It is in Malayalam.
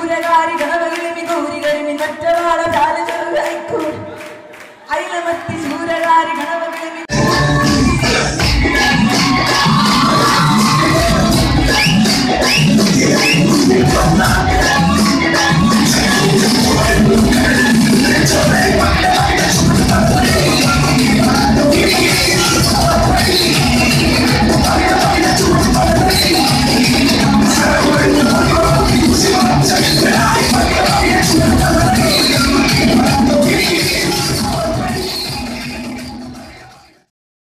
ൂരകാരി ഗണവകിളിമി ഗൗരികരിമി നറ്റ